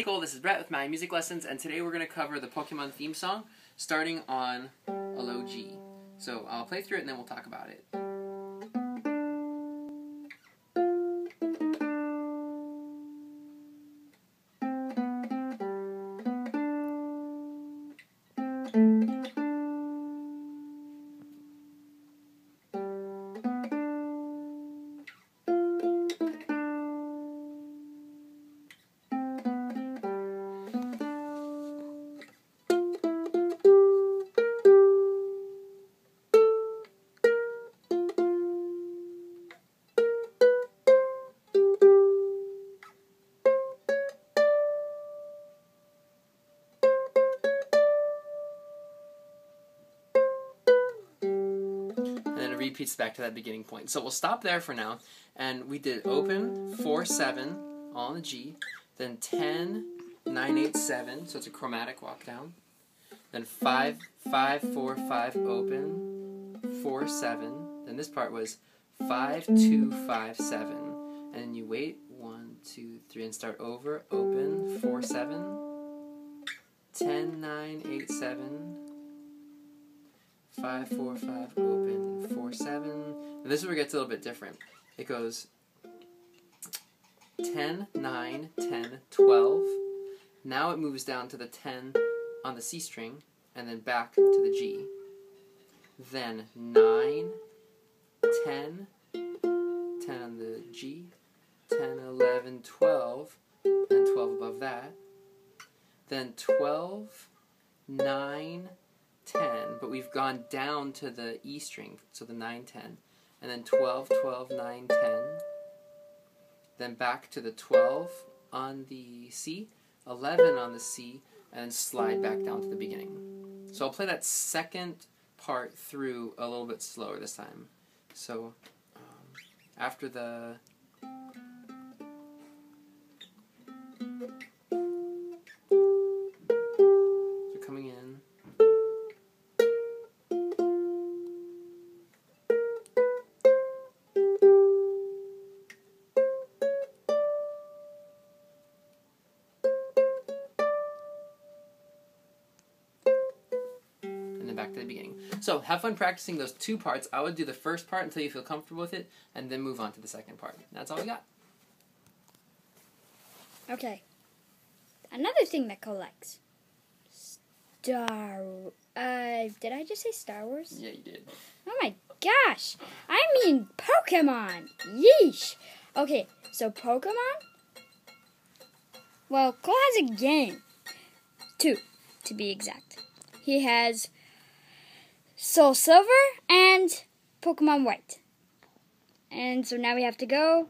Hey Cole, this is Brett with My Music Lessons, and today we're going to cover the Pokemon theme song starting on a low G. So I'll play through it and then we'll talk about it. Repeats back to that beginning point. So we'll stop there for now. And we did open, 4, 7, all on the G. Then 10, 9, 8, 7. So it's a chromatic walk down. Then 5, 5, 4, 5, open, 4, 7. Then this part was 5, 2, 5, 7. And then you wait, 1, 2, 3, and start over, open, 4, 7. 10, 9, 8, 7, five, four, five, open, four, seven. And this is where it gets a little bit different. It goes 10, 9, 10, 12. Now it moves down to the 10 on the C string, and then back to the G. Then 9, 10, 10 on the G, 10, 11, 12, and 12 above that. Then 12, 9, 10, but we've gone down to the E string, so the 9, 10, and then 12, 12, 9, 10, then back to the 12 on the C, 11 on the C, and slide back down to the beginning. So I'll play that second part through a little bit slower this time. So um, after the back to the beginning. So have fun practicing those two parts. I would do the first part until you feel comfortable with it, and then move on to the second part. That's all we got. Okay. Another thing that collects. Star. Uh, did I just say Star Wars? Yeah, you did. Oh my gosh! I mean Pokemon. Yeesh. Okay, so Pokemon. Well, Cole has a game. Two, to be exact. He has Soul Silver and Pokemon White. And so now we have to go